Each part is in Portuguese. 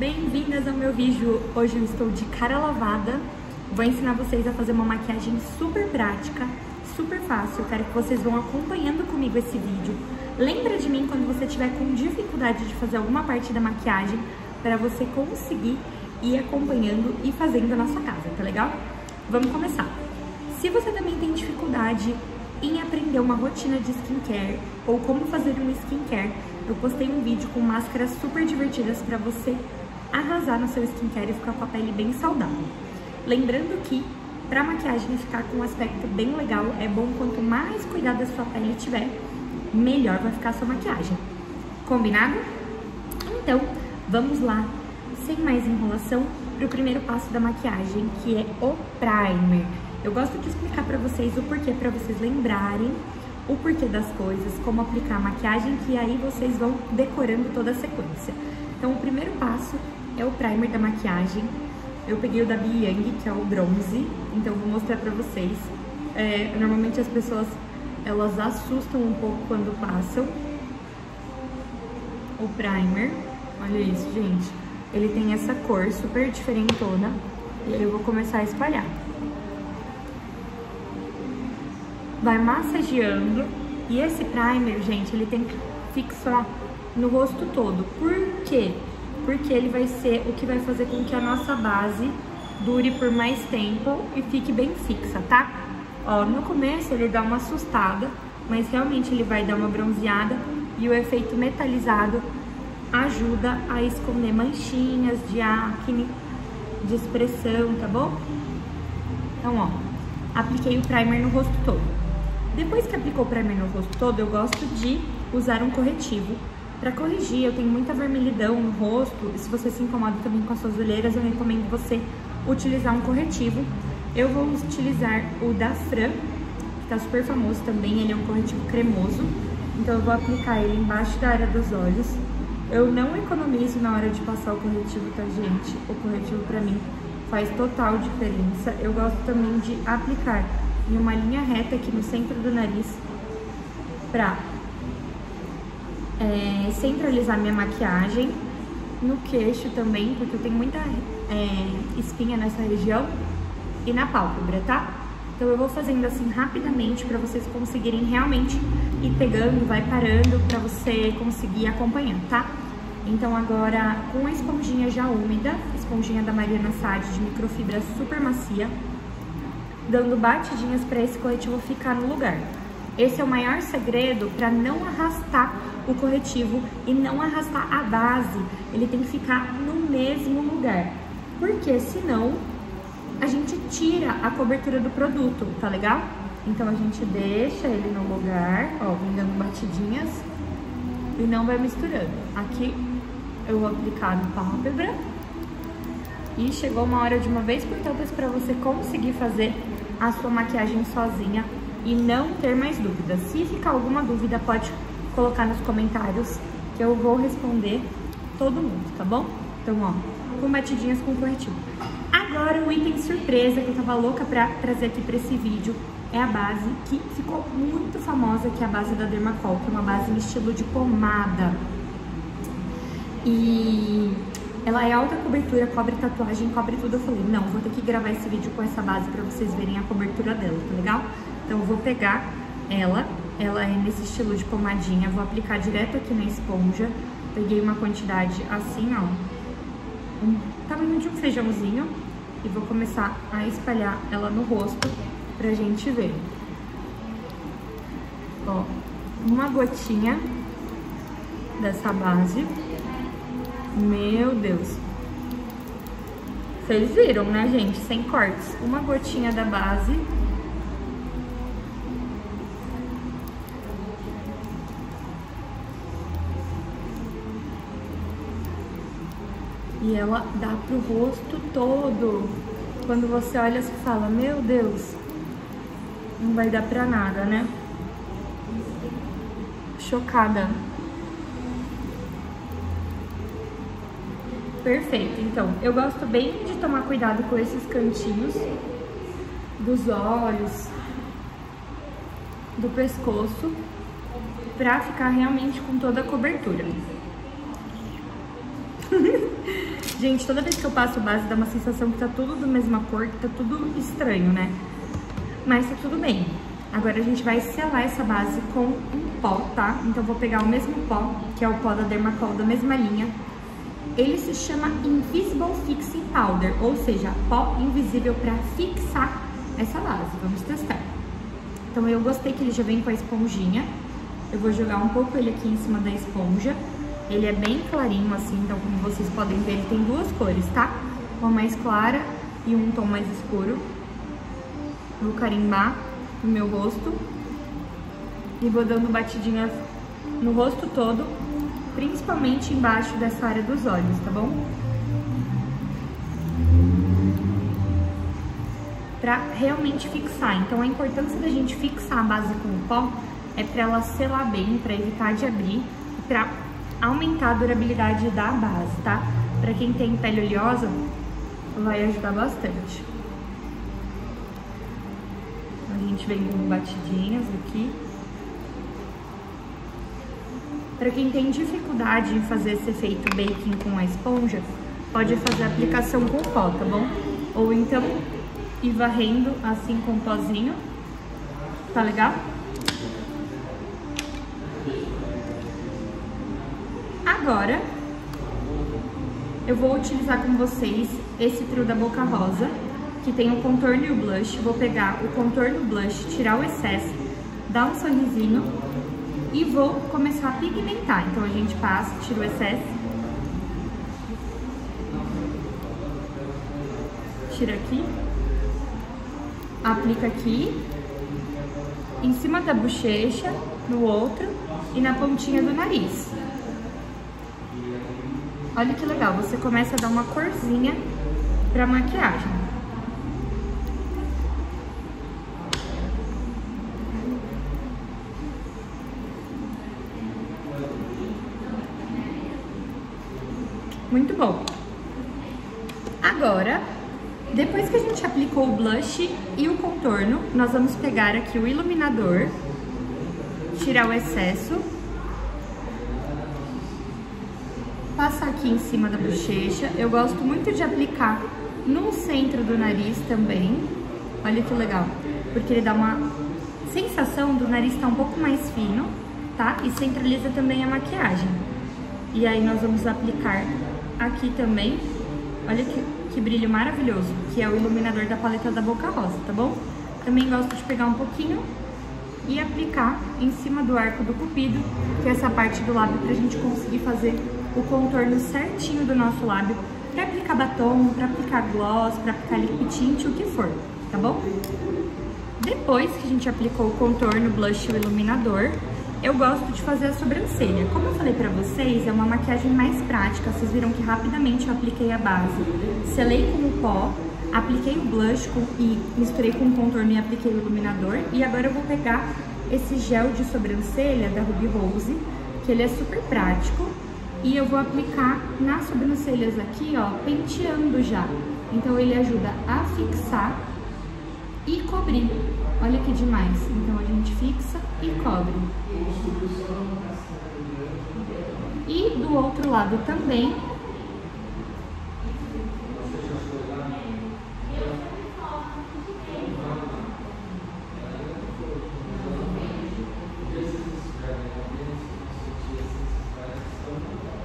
Bem-vindas ao meu vídeo. Hoje eu estou de cara lavada. Vou ensinar vocês a fazer uma maquiagem super prática, super fácil. Eu quero que vocês vão acompanhando comigo esse vídeo. Lembra de mim quando você tiver com dificuldade de fazer alguma parte da maquiagem para você conseguir ir acompanhando e fazendo na sua casa, tá legal? Vamos começar. Se você também tem dificuldade em aprender uma rotina de skincare ou como fazer um skincare, eu postei um vídeo com máscaras super divertidas para você arrasar no seu skincare e ficar com a pele bem saudável. Lembrando que para maquiagem ficar com um aspecto bem legal, é bom quanto mais cuidado da sua pele tiver, melhor vai ficar a sua maquiagem. Combinado? Então, vamos lá, sem mais enrolação, para o primeiro passo da maquiagem, que é o primer. Eu gosto de explicar para vocês o porquê, para vocês lembrarem o porquê das coisas, como aplicar a maquiagem, que aí vocês vão decorando toda a sequência. Então, o primeiro passo é o primer da maquiagem. Eu peguei o da Young, que é o bronze, então vou mostrar pra vocês. É, normalmente as pessoas, elas assustam um pouco quando passam o primer. Olha isso, gente. Ele tem essa cor super diferentona. E eu vou começar a espalhar vai massageando. E esse primer, gente, ele tem que fixar no rosto todo. Por quê? Porque ele vai ser o que vai fazer com que a nossa base dure por mais tempo e fique bem fixa, tá? Ó, no começo ele dá uma assustada, mas realmente ele vai dar uma bronzeada e o efeito metalizado ajuda a esconder manchinhas de acne, de expressão, tá bom? Então, ó, apliquei o primer no rosto todo. Depois que aplicou o primer no rosto todo, eu gosto de usar um corretivo. Para corrigir, eu tenho muita vermelhidão no rosto, e se você se incomoda também com as suas olheiras, eu recomendo você utilizar um corretivo. Eu vou utilizar o da Fran, que tá super famoso também, ele é um corretivo cremoso. Então eu vou aplicar ele embaixo da área dos olhos. Eu não economizo na hora de passar o corretivo, tá, gente? O corretivo pra mim faz total diferença. Eu gosto também de aplicar em uma linha reta aqui no centro do nariz pra é, centralizar minha maquiagem no queixo também, porque eu tenho muita é, espinha nessa região e na pálpebra, tá? Então eu vou fazendo assim rapidamente para vocês conseguirem realmente ir pegando, vai parando para você conseguir acompanhar, tá? Então agora com a esponjinha já úmida, esponjinha da Mariana Sade de microfibra super macia, dando batidinhas para esse corretivo ficar no lugar. Esse é o maior segredo para não arrastar o corretivo e não arrastar a base. Ele tem que ficar no mesmo lugar, porque senão a gente tira a cobertura do produto, tá legal? Então a gente deixa ele no lugar, ó, vem dando batidinhas e não vai misturando. Aqui eu vou aplicar no pálpebra e chegou uma hora de uma vez por todas para você conseguir fazer a sua maquiagem sozinha e não ter mais dúvidas. Se ficar alguma dúvida, pode colocar nos comentários que eu vou responder todo mundo, tá bom? Então, ó, com batidinhas com corretivo. Agora, o item surpresa que eu tava louca pra trazer aqui pra esse vídeo é a base que ficou muito famosa, que é a base da Dermacol, que é uma base em estilo de pomada. E ela é alta cobertura, cobre tatuagem, cobre tudo. Eu falei, não, vou ter que gravar esse vídeo com essa base pra vocês verem a cobertura dela, tá legal? Então eu vou pegar ela, ela é nesse estilo de pomadinha, vou aplicar direto aqui na esponja. Peguei uma quantidade assim, ó, um tamanho de um feijãozinho. E vou começar a espalhar ela no rosto pra gente ver. Ó, uma gotinha dessa base. Meu Deus. Vocês viram, né, gente? Sem cortes. Uma gotinha da base. E ela dá pro rosto todo. Quando você olha, você fala, meu Deus, não vai dar pra nada, né? Chocada. Perfeito, então, eu gosto bem de tomar cuidado com esses cantinhos dos olhos, do pescoço, pra ficar realmente com toda a cobertura. Gente, toda vez que eu passo base dá uma sensação que tá tudo da mesma cor, que tá tudo estranho, né? Mas tá tudo bem. Agora a gente vai selar essa base com um pó, tá? Então vou pegar o mesmo pó, que é o pó da Dermacol da mesma linha. Ele se chama Invisible Fixing Powder, ou seja, pó invisível para fixar essa base. Vamos testar. Então eu gostei que ele já vem com a esponjinha. Eu vou jogar um pouco ele aqui em cima da esponja. Ele é bem clarinho assim, então como vocês podem ver, ele tem duas cores, tá? Uma mais clara e um tom mais escuro. Vou carimbar no meu rosto. E vou dando batidinhas no rosto todo, principalmente embaixo dessa área dos olhos, tá bom? Pra realmente fixar. Então a importância da gente fixar a base com o pó é pra ela selar bem, pra evitar de abrir pra aumentar a durabilidade da base, tá? Pra quem tem pele oleosa, vai ajudar bastante. A gente vem com batidinhas aqui. Para quem tem dificuldade em fazer esse efeito baking com a esponja, pode fazer a aplicação com pó, tá bom? Ou então ir varrendo assim com pozinho, tá legal? Agora, eu vou utilizar com vocês esse trio da Boca Rosa, que tem o contorno e o blush. Vou pegar o contorno e o blush, tirar o excesso, dar um sorrisinho e vou começar a pigmentar. Então a gente passa, tira o excesso. Tira aqui. Aplica aqui. Em cima da bochecha, no outro e na pontinha do nariz. Olha que legal, você começa a dar uma corzinha pra maquiagem. Muito bom. Agora, depois que a gente aplicou o blush e o contorno, nós vamos pegar aqui o iluminador, tirar o excesso, passar aqui em cima da bochecha. Eu gosto muito de aplicar no centro do nariz também. Olha que legal, porque ele dá uma sensação do nariz estar tá um pouco mais fino, tá? E centraliza também a maquiagem. E aí nós vamos aplicar aqui também, olha que, que brilho maravilhoso, que é o iluminador da paleta da Boca Rosa, tá bom? Também gosto de pegar um pouquinho e aplicar em cima do arco do cupido, que é essa parte do lábio, pra gente conseguir fazer o contorno certinho do nosso lábio, pra aplicar batom, pra aplicar gloss, pra aplicar liquid tint, o que for, tá bom? Depois que a gente aplicou o contorno, blush e o iluminador, eu gosto de fazer a sobrancelha. Como eu falei pra vocês, é uma maquiagem mais prática. Vocês viram que rapidamente eu apliquei a base. Selei com o pó, apliquei o blush com, e misturei com o contorno e apliquei o iluminador. E agora eu vou pegar esse gel de sobrancelha da Ruby Rose, que ele é super prático. E eu vou aplicar nas sobrancelhas aqui, ó, penteando já. Então ele ajuda a fixar e cobrir. Olha que demais. Então a gente fixa e cobre. E do outro lado também.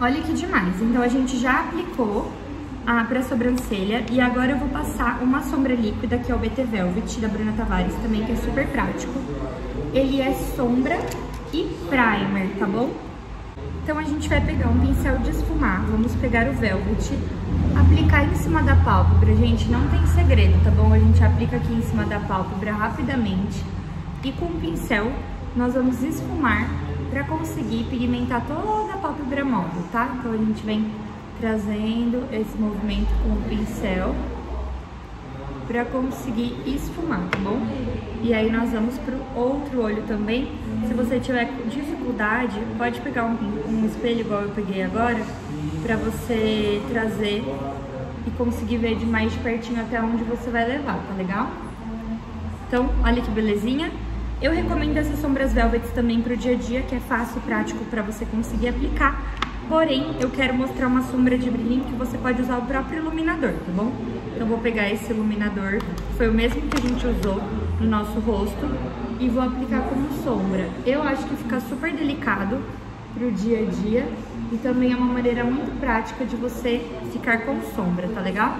Olha que demais. Então a gente já aplicou para sobrancelha. E agora eu vou passar uma sombra líquida, que é o BT Velvet, da Bruna Tavares, também, que é super prático. Ele é sombra e primer, tá bom? Então a gente vai pegar um pincel de esfumar, vamos pegar o Velvet, aplicar em cima da pálpebra, gente, não tem segredo, tá bom? A gente aplica aqui em cima da pálpebra rapidamente e com o pincel nós vamos esfumar para conseguir pigmentar toda a pálpebra móvel, tá? Então a gente vem trazendo esse movimento com o pincel para conseguir esfumar, tá bom? E aí nós vamos pro outro olho também. Se você tiver dificuldade, pode pegar um, um espelho igual eu peguei agora, para você trazer e conseguir ver de mais de pertinho até onde você vai levar, tá legal? Então, olha que belezinha. Eu recomendo essas sombras velvets também pro dia a dia, que é fácil e prático para você conseguir aplicar Porém, eu quero mostrar uma sombra de brilhinho que você pode usar o próprio iluminador, tá bom? Então, vou pegar esse iluminador, foi o mesmo que a gente usou no nosso rosto, e vou aplicar como sombra. Eu acho que fica super delicado pro dia a dia e também é uma maneira muito prática de você ficar com sombra, tá legal?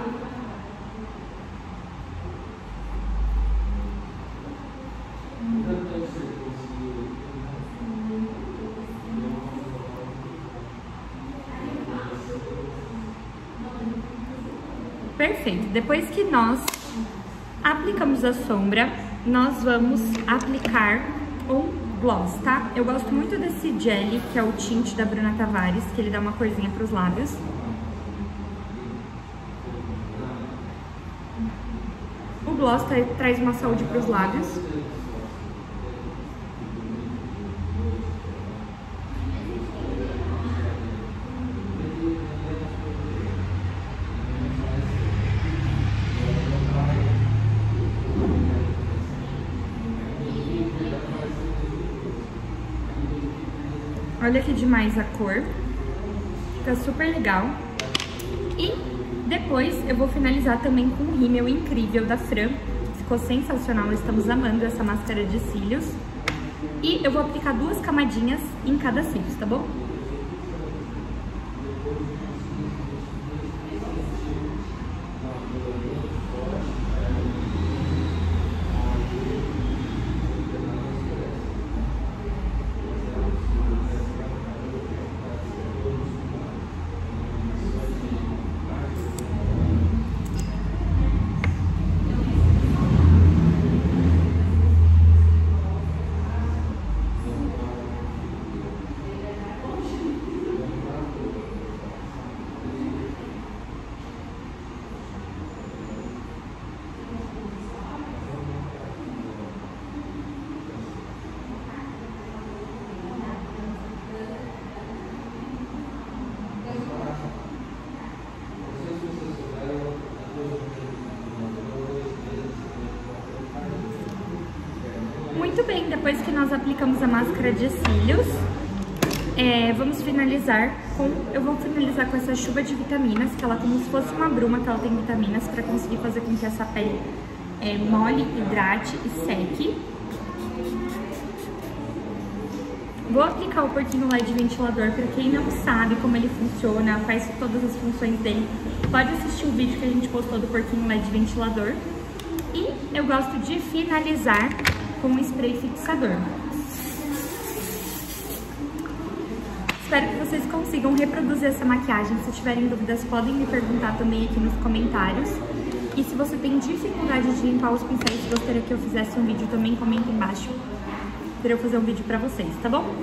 Perfeito. Depois que nós aplicamos a sombra, nós vamos aplicar um gloss, tá? Eu gosto muito desse jelly, que é o tint da Bruna Tavares, que ele dá uma corzinha pros lábios. O gloss tra traz uma saúde pros lábios. Olha que demais a cor. Fica super legal. E depois eu vou finalizar também com o rímel incrível da Fran. Ficou sensacional, estamos amando essa máscara de cílios. E eu vou aplicar duas camadinhas em cada cílios, tá bom? Muito bem, depois nós aplicamos a máscara de cílios, é, vamos finalizar com... Eu vou finalizar com essa chuva de vitaminas, que ela é como se fosse uma bruma, que ela tem vitaminas, para conseguir fazer com que essa pele é, mole, hidrate e seque. Vou aplicar o porquinho LED ventilador, para quem não sabe como ele funciona, faz todas as funções dele, pode assistir o vídeo que a gente postou do porquinho LED ventilador. E eu gosto de finalizar com spray fixador. Espero que vocês consigam reproduzir essa maquiagem. Se tiverem dúvidas, podem me perguntar também aqui nos comentários. E se você tem dificuldade de limpar os pincéis, gostaria que eu fizesse um vídeo também, comenta embaixo para eu fazer um vídeo para vocês, tá bom?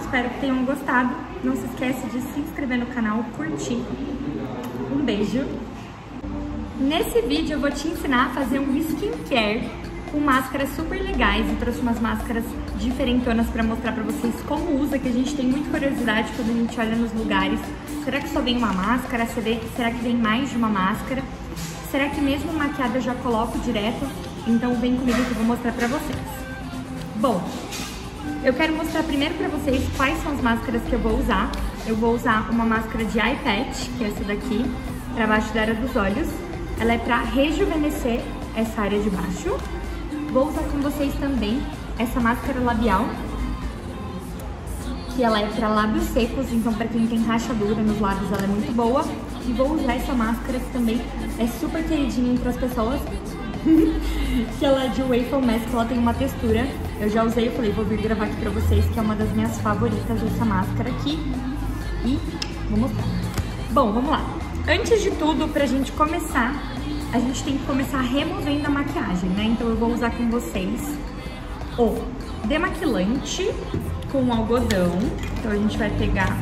Espero que tenham gostado. Não se esquece de se inscrever no canal, curtir. Um beijo. Nesse vídeo eu vou te ensinar a fazer um skincare com máscaras super legais. Eu trouxe umas máscaras diferentonas para mostrar para vocês como usa, que a gente tem muita curiosidade quando a gente olha nos lugares. Será que só vem uma máscara? Será que vem mais de uma máscara? Será que mesmo maquiada eu já coloco direto? Então vem comigo que eu vou mostrar pra vocês. Bom, eu quero mostrar primeiro pra vocês quais são as máscaras que eu vou usar. Eu vou usar uma máscara de eye patch, que é essa daqui, pra baixo da área dos olhos. Ela é pra rejuvenescer essa área de baixo. Vou usar com vocês também essa máscara labial, que ela é para lábios secos, então para quem tem rachadura nos lábios ela é muito boa. E vou usar essa máscara que também é super queridinha entre as pessoas, que ela é de Waffle Mask, ela tem uma textura. Eu já usei, eu falei, vou vir gravar aqui pra vocês, que é uma das minhas favoritas, essa máscara aqui. E vou mostrar. Bom, vamos lá. Antes de tudo, pra gente começar, a gente tem que começar removendo a maquiagem, né? Então eu vou usar com vocês o demaquilante com algodão. Então a gente vai pegar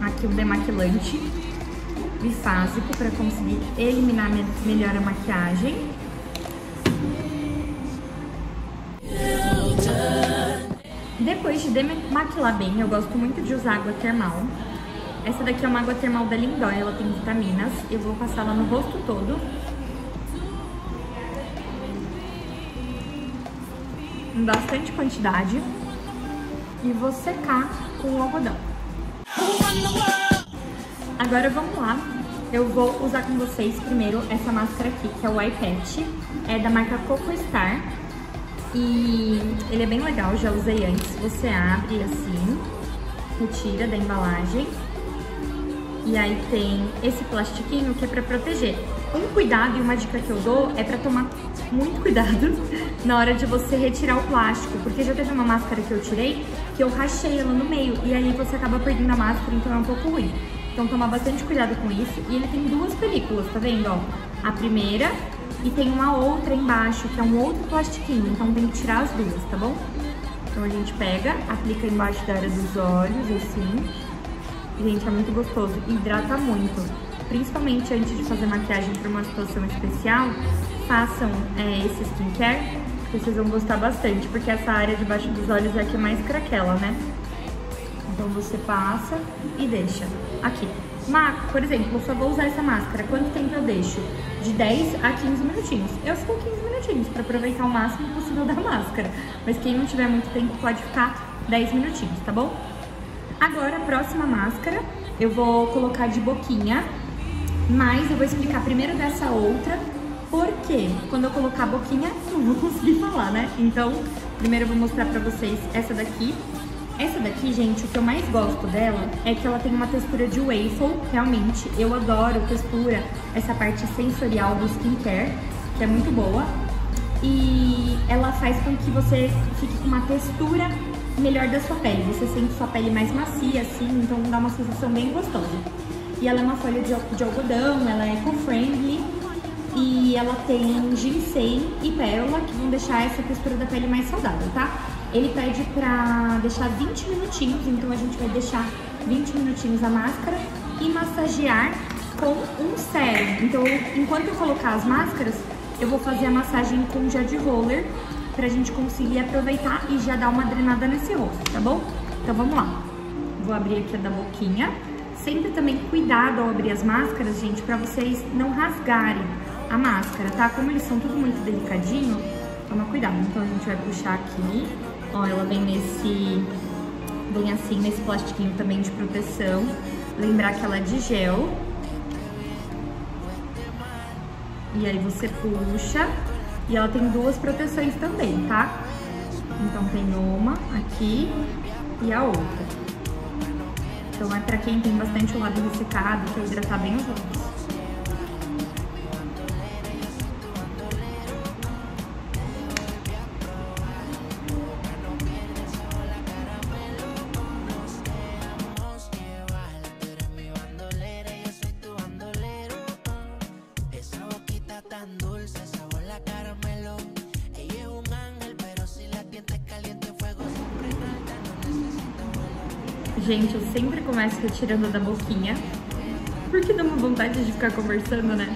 aqui o demaquilante bifásico para conseguir eliminar melhor a maquiagem. Depois de demaquilar bem, eu gosto muito de usar água termal. Essa daqui é uma água termal da Lindóia, ela tem vitaminas. Eu vou passar ela no rosto todo. Em bastante quantidade. E vou secar com o algodão. Agora vamos lá. Eu vou usar com vocês primeiro essa máscara aqui, que é o iPad. É da marca Coco Star. E ele é bem legal, já usei antes. Você abre assim, retira da embalagem. E aí tem esse plastiquinho que é pra proteger. Um cuidado e uma dica que eu dou é pra tomar muito cuidado na hora de você retirar o plástico, porque já teve uma máscara que eu tirei que eu rachei ela no meio e aí você acaba perdendo a máscara, então é um pouco ruim. Então tomar bastante cuidado com isso. E ele tem duas películas, tá vendo, ó? A primeira e tem uma outra embaixo, que é um outro plastiquinho, então tem que tirar as duas, tá bom? Então a gente pega, aplica embaixo da área dos olhos, assim. Gente, é muito gostoso, hidrata muito. Principalmente antes de fazer maquiagem para uma situação especial, façam é, esse skincare, que vocês vão gostar bastante, porque essa área debaixo dos olhos é a que mais craquela, né? Então você passa e deixa aqui. Marco, por exemplo, eu só vou usar essa máscara. Quanto tempo eu deixo? De 10 a 15 minutinhos. Eu fico 15 minutinhos para aproveitar o máximo possível da máscara. Mas quem não tiver muito tempo pode ficar 10 minutinhos, tá bom? Agora, a próxima máscara, eu vou colocar de boquinha. Mas eu vou explicar primeiro dessa outra, porque quando eu colocar a boquinha, não vou conseguir falar, né? Então, primeiro eu vou mostrar pra vocês essa daqui, essa daqui, gente, o que eu mais gosto dela é que ela tem uma textura de waffle, realmente. Eu adoro textura, essa parte sensorial do skincare, que é muito boa. E ela faz com que você fique com uma textura melhor da sua pele. Você sente sua pele mais macia, assim, então dá uma sensação bem gostosa. E ela é uma folha de, de algodão, ela é eco-friendly e ela tem ginseng e pérola que vão deixar essa textura da pele mais saudável, tá? Ele pede pra deixar 20 minutinhos, então a gente vai deixar 20 minutinhos a máscara e massagear com um sérum. Então, enquanto eu colocar as máscaras, eu vou fazer a massagem com jet roller pra gente conseguir aproveitar e já dar uma drenada nesse rosto, tá bom? Então vamos lá. Vou abrir aqui a da boquinha. Sempre também cuidado ao abrir as máscaras, gente, pra vocês não rasgarem a máscara, tá? Como eles são tudo muito delicadinho, toma cuidado. Então a gente vai puxar aqui Ó, ela vem nesse... Vem assim, nesse plastiquinho também de proteção. Lembrar que ela é de gel. E aí você puxa. E ela tem duas proteções também, tá? Então tem uma aqui e a outra. Então é pra quem tem bastante o lábio ressecado, quer hidratar bem os olhos. Gente, eu sempre começo retirando da boquinha, porque dá uma vontade de ficar conversando, né?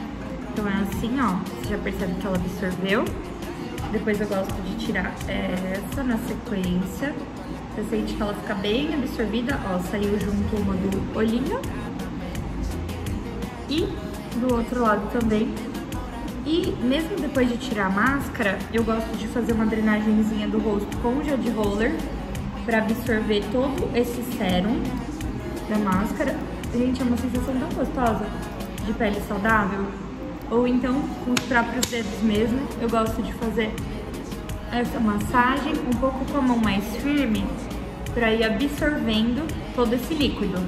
Então é assim, ó, você já percebe que ela absorveu. Depois eu gosto de tirar essa na sequência. Você sente que ela fica bem absorvida, ó, saiu junto uma do olhinho. E do outro lado também. E mesmo depois de tirar a máscara, eu gosto de fazer uma drenagemzinha do rosto com gel de roller para absorver todo esse sérum da máscara. Gente, é uma sensação tão gostosa de pele saudável. Ou então, com os próprios dedos mesmo, eu gosto de fazer essa massagem um pouco com a mão mais firme para ir absorvendo todo esse líquido.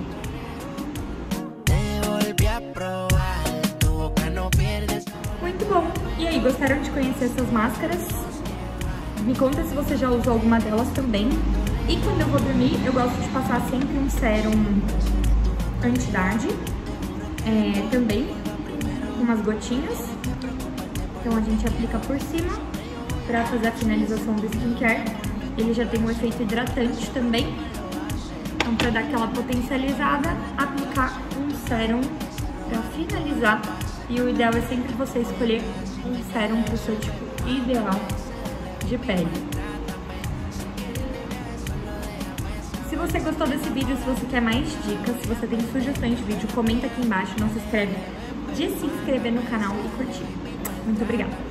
Muito bom! E aí, gostaram de conhecer essas máscaras? Me conta se você já usou alguma delas também. E quando eu vou dormir, eu gosto de passar sempre um sérum anti-idade, é, também, umas gotinhas. Então a gente aplica por cima pra fazer a finalização do skincare. Ele já tem um efeito hidratante também. Então pra dar aquela potencializada, aplicar um sérum pra finalizar. E o ideal é sempre você escolher um sérum pro seu tipo ideal de pele. Você gostou desse vídeo, se você quer mais dicas, se você tem sugestões de vídeo, comenta aqui embaixo, não se inscreve de se inscrever no canal e curtir. Muito obrigada!